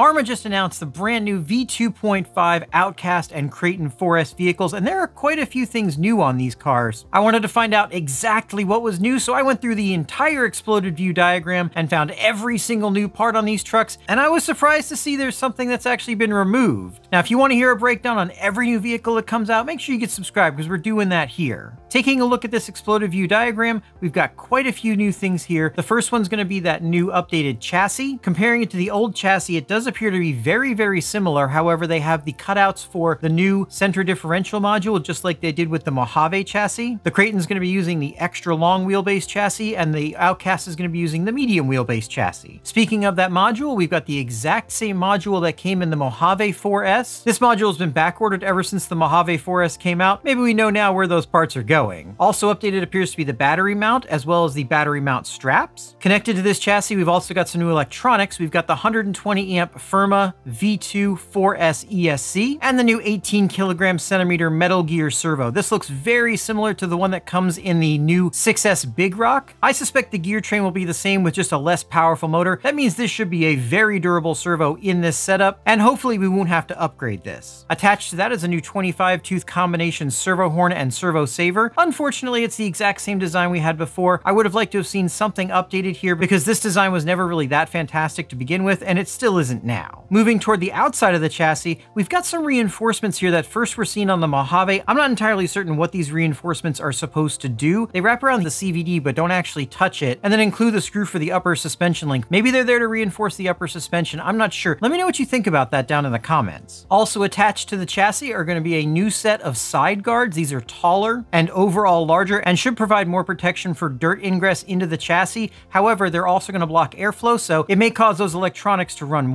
ARRMA just announced the brand new V2.5 Outcast and Kraton 4S vehicles, and there are quite a few things new on these cars. I wanted to find out exactly what was new, so I went through the entire exploded view diagram and found every single new part on these trucks, and I was surprised to see there's something that's actually been removed. Now, if you want to hear a breakdown on every new vehicle that comes out, make sure you get subscribed because we're doing that here. Taking a look at this exploded view diagram, we've got quite a few new things here. The first one's going to be that new updated chassis. Comparing it to the old chassis, it does appear to be very, very similar. However, they have the cutouts for the new center differential module, just like they did with the Mojave chassis. The Kraton's going to be using the extra long wheelbase chassis, and the Outcast is going to be using the medium wheelbase chassis. Speaking of that module, we've got the exact same module that came in the Mojave 4S. This module has been backordered ever since the Mojave 4S came out. Maybe we know now where those parts are going. Also updated appears to be the battery mount, as well as the battery mount straps. Connected to this chassis, we've also got some new electronics. We've got the 120 amp Firma V2 4S ESC and the new 18 kilogram centimeter Metal Gear servo. This looks very similar to the one that comes in the new 6S Big Rock. I suspect the gear train will be the same with just a less powerful motor. That means this should be a very durable servo in this setup, and hopefully we won't have to upgrade this. Attached to that is a new 25 tooth combination servo horn and servo saver. Unfortunately, it's the exact same design we had before. I would have liked to have seen something updated here because this design was never really that fantastic to begin with, and it still isn't now. Moving toward the outside of the chassis, we've got some reinforcements here that first were seen on the Mojave. I'm not entirely certain what these reinforcements are supposed to do. They wrap around the CVD but don't actually touch it, and then include the screw for the upper suspension link. Maybe they're there to reinforce the upper suspension. I'm not sure. Let me know what you think about that down in the comments. Also attached to the chassis are going to be a new set of side guards. These are taller and overall larger and should provide more protection for dirt ingress into the chassis. However, they're also going to block airflow, so it may cause those electronics to run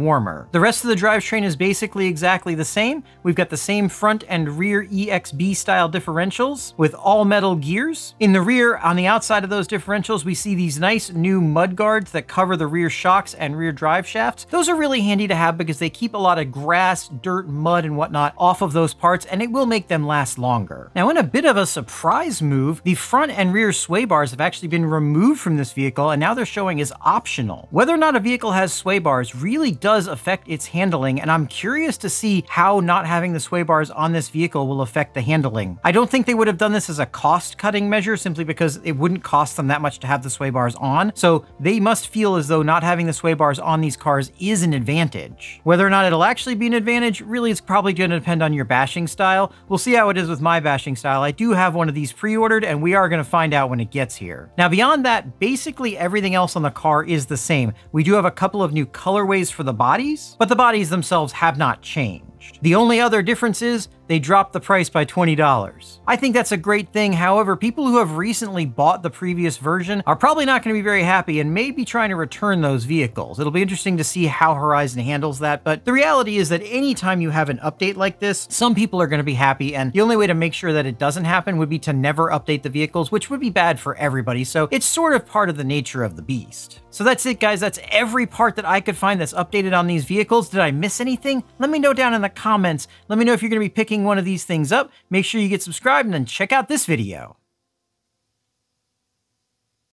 The rest of the drivetrain is basically exactly the same. We've got the same front and rear EXB style differentials with all metal gears. In the rear, on the outside of those differentials, we see these nice new mud guards that cover the rear shocks and rear drive shafts. Those are really handy to have because they keep a lot of grass, dirt, mud, and whatnot off of those parts, and it will make them last longer. Now, in a bit of a surprise move, the front and rear sway bars have actually been removed from this vehicle, and now they're showing as optional. Whether or not a vehicle has sway bars really does affect its handling, and I'm curious to see how not having the sway bars on this vehicle will affect the handling. I don't think they would have done this as a cost-cutting measure simply because it wouldn't cost them that much to have the sway bars on, so they must feel as though not having the sway bars on these cars is an advantage. Whether or not it'll actually be an advantage, really it's probably going to depend on your bashing style. We'll see how it is with my bashing style. I do have one of these pre-ordered, and we are going to find out when it gets here. Now, beyond that, basically everything else on the car is the same. We do have a couple of new colorways for the bodies, but the bodies themselves have not changed. The only other difference is they dropped the price by $20. I think that's a great thing. However, people who have recently bought the previous version are probably not going to be very happy and may be trying to return those vehicles. It'll be interesting to see how Horizon handles that, but the reality is that anytime you have an update like this, some people are going to be happy, and the only way to make sure that it doesn't happen would be to never update the vehicles, which would be bad for everybody, so it's sort of part of the nature of the beast. So that's it, guys. That's every part that I could find that's updated on these vehicles. Did I miss anything? Let me know down in the comments. Let me know if you're going to be picking one of these things up. Make sure you get subscribed and then check out this video.